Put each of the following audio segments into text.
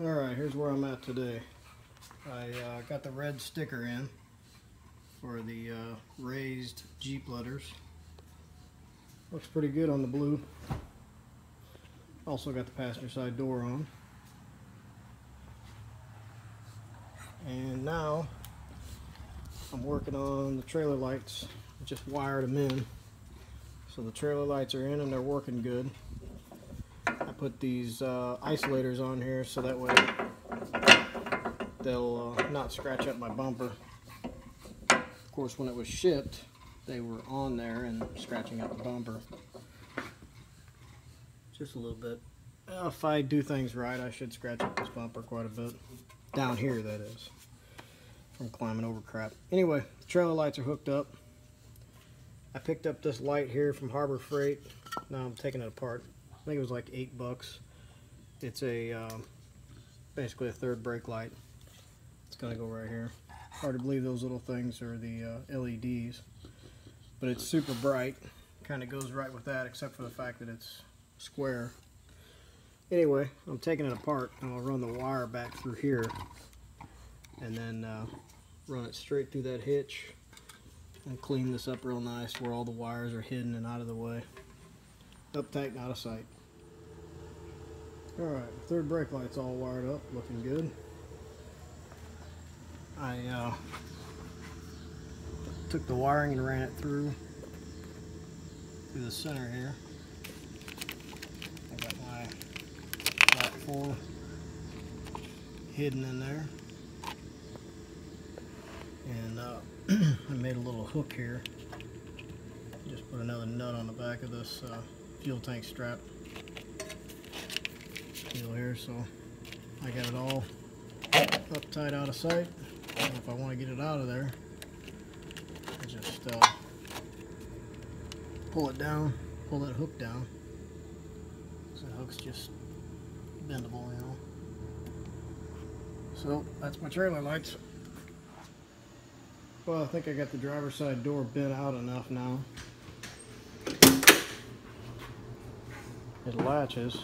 Alright, here's where I'm at today. I uh, got the red sticker in for the uh, raised Jeep letters. Looks pretty good on the blue. Also got the passenger side door on. And now I'm working on the trailer lights. I just wired them in. So the trailer lights are in and they're working good. Put these uh, isolators on here so that way they'll uh, not scratch up my bumper. Of course, when it was shipped, they were on there and scratching up the bumper. Just a little bit. Uh, if I do things right, I should scratch up this bumper quite a bit. Down here, that is. From climbing over crap. Anyway, the trailer lights are hooked up. I picked up this light here from Harbor Freight. Now I'm taking it apart. I think it was like eight bucks. It's a um, basically a third brake light. It's gonna go right here. Hard to believe those little things are the uh, LEDs, but it's super bright. Kind of goes right with that, except for the fact that it's square. Anyway, I'm taking it apart and I'll run the wire back through here and then uh, run it straight through that hitch and clean this up real nice where all the wires are hidden and out of the way. Up tight and out of sight. Alright, third brake light's all wired up, looking good. I uh, took the wiring and ran it through through the center here. I got my flat four hidden in there. And uh, I made a little hook here. Just put another nut on the back of this uh, fuel tank strap deal here, so I got it all up tight out of sight. And if I want to get it out of there, I just uh, pull it down, pull that hook down. So the hook's just bendable, you know. So that's my trailer lights. Well, I think I got the driver's side door bent out enough now. It latches.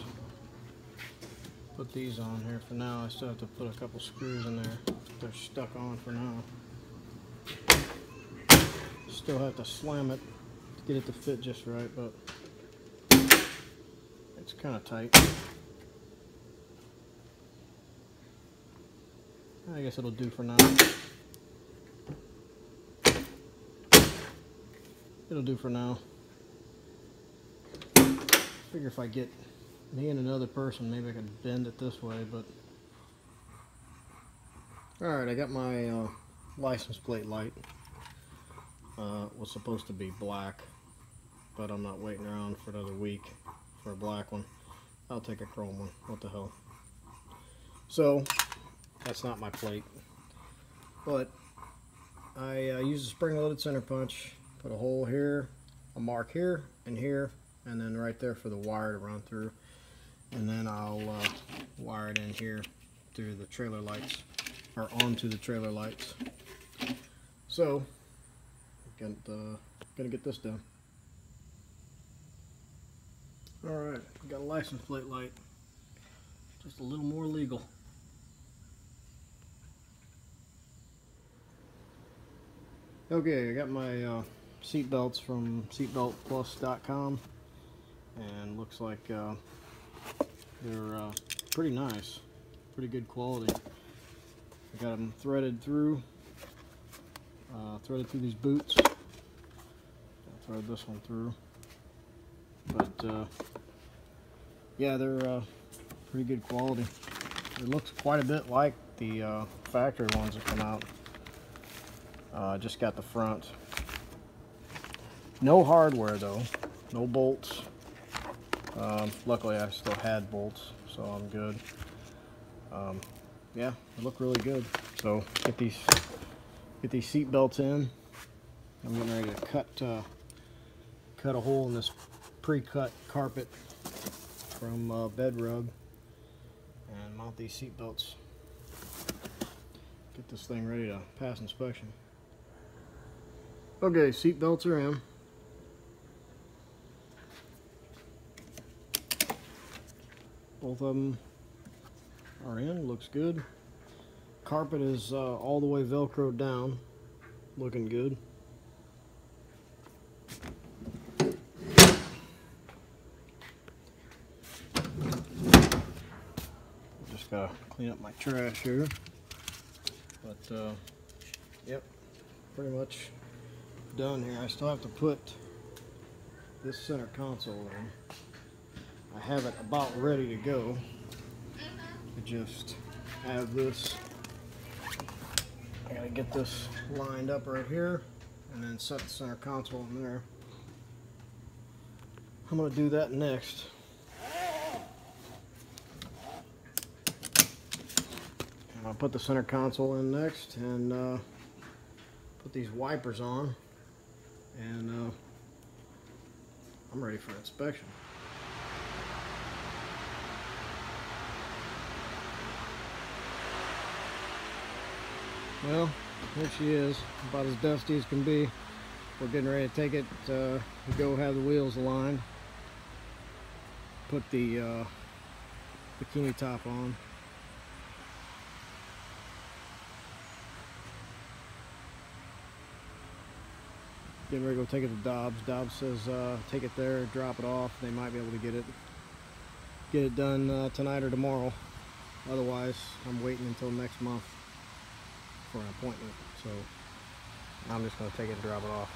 Put these on here for now. I still have to put a couple screws in there. They're stuck on for now. Still have to slam it to get it to fit just right, but it's kind of tight. I guess it'll do for now. It'll do for now. Figure if I get me and another person, maybe I could bend it this way, but... Alright, I got my uh, license plate light. Uh, was supposed to be black, but I'm not waiting around for another week for a black one. I'll take a chrome one. What the hell. So, that's not my plate. But, I uh, use a spring-loaded center punch put a hole here, a mark here and here, and then right there for the wire to run through. And then I'll uh, wire it in here through the trailer lights, or onto the trailer lights. So, gonna, uh, gonna get this done. Alright, got a license plate light. Just a little more legal. Okay, I got my uh, seat belts from seatbeltplus.com and looks like uh, they're uh, pretty nice. Pretty good quality. I got them threaded through uh, threaded through these boots. I'll thread this one through. But uh, yeah they're uh, pretty good quality. It looks quite a bit like the uh, factory ones that come out. Uh, just got the front. No hardware though, no bolts. Um, luckily I still had bolts, so I'm good. Um, yeah, they look really good. So get these get these seat belts in. I'm getting ready to cut uh, cut a hole in this pre-cut carpet from uh, bed rug and mount these seat belts. Get this thing ready to pass inspection. Okay, seat belts are in. Both of them are in. Looks good. Carpet is uh, all the way Velcroed down. Looking good. Just gotta clean up my trash here. But, uh, yep, pretty much done here. I still have to put this center console in. I have it about ready to go. I just have this. I gotta get this lined up right here and then set the center console in there. I'm gonna do that next. And I'll put the center console in next and uh, put these wipers on and uh, I'm ready for inspection. Well, here she is, about as dusty as can be. We're getting ready to take it uh, go have the wheels aligned. Put the uh, bikini top on. Getting ready to go take it to Dobbs. Dobbs says uh, take it there, drop it off. They might be able to get it get it done uh, tonight or tomorrow. Otherwise, I'm waiting until next month for an appointment. So I'm just going to take it and drop it off.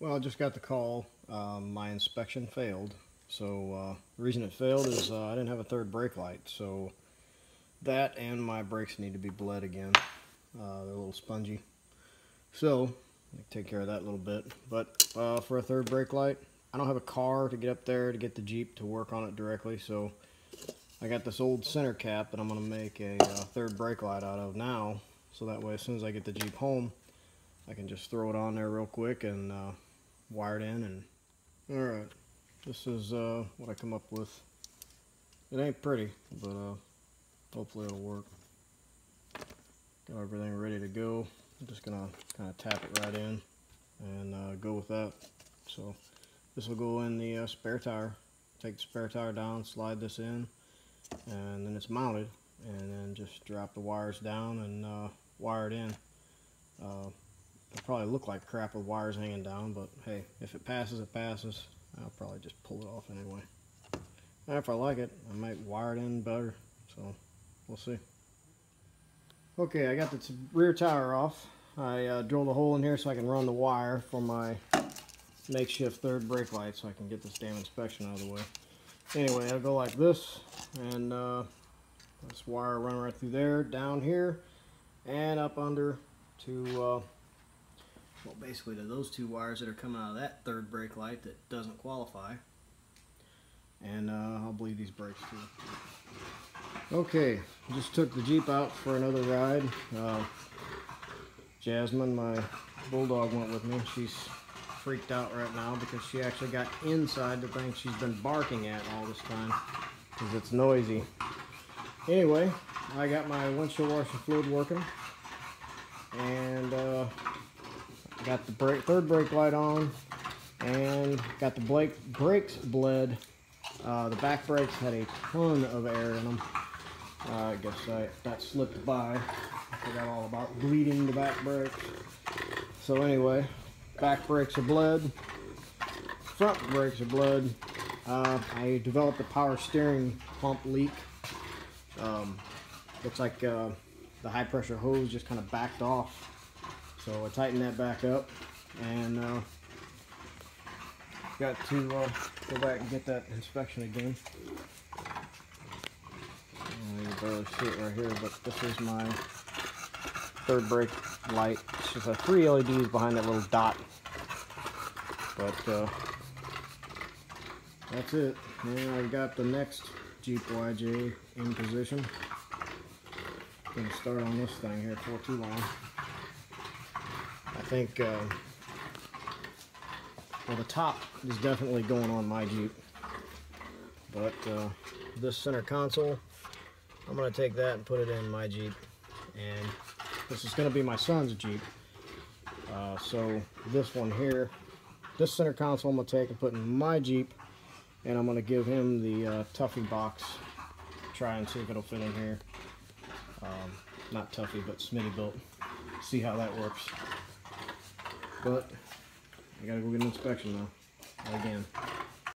Well, I just got the call. Um, my inspection failed. So uh, the reason it failed is uh, I didn't have a third brake light. So that and my brakes need to be bled again. Uh, they're a little spongy. So take care of that a little bit. But uh, for a third brake light, I don't have a car to get up there to get the Jeep to work on it directly. So I got this old center cap that I'm going to make a uh, third brake light out of now. So that way as soon as I get the Jeep home, I can just throw it on there real quick and uh, wire it in. And Alright, this is uh, what I come up with. It ain't pretty, but uh, hopefully it'll work. Got everything ready to go. I'm just gonna kind of tap it right in and uh, go with that. So this will go in the uh, spare tire. Take the spare tire down, slide this in, and then it's mounted. And then just drop the wires down and uh, wire it in. Uh, it'll probably look like crap with wires hanging down, but hey, if it passes, it passes. I'll probably just pull it off anyway. And if I like it, I might wire it in better. So we'll see. Okay, I got the rear tire off. I uh, drilled a hole in here so I can run the wire for my makeshift third brake light so I can get this damn inspection out of the way. Anyway, I'll go like this and uh, this wire run right through there, down here, and up under to, uh, well basically to those two wires that are coming out of that third brake light that doesn't qualify. And uh, I'll bleed these brakes too. Okay, just took the Jeep out for another ride. Uh, Jasmine, my bulldog, went with me. She's freaked out right now because she actually got inside the thing she's been barking at all this time because it's noisy. Anyway, I got my windshield washer fluid working and uh, got the brake, third brake light on and got the brake, brakes bled. Uh, the back brakes had a ton of air in them. Uh, I guess I, that slipped by. I forgot all about bleeding the back brakes. So anyway, back brakes are bled. Front brakes are bled. Uh, I developed a power steering pump leak. Um, looks like uh, the high pressure hose just kind of backed off. So I tightened that back up and uh, got to uh, go back and get that inspection again you can barely see it right here, but this is my third brake light. It's just a three LEDs behind that little dot. But uh, that's it. And I've got the next Jeep YJ in position. Gonna start on this thing here for too long. I think, uh, well the top is definitely going on my Jeep. But uh, this center console I'm going to take that and put it in my Jeep. And this is going to be my son's Jeep. Uh, so this one here this center console I'm gonna take and put in my Jeep, and I'm gonna give him the uh, Tuffy box. Try and see if it'll fit in here. Um, not Tuffy, but Smittybilt. See how that works. But I gotta go get an inspection now. Again.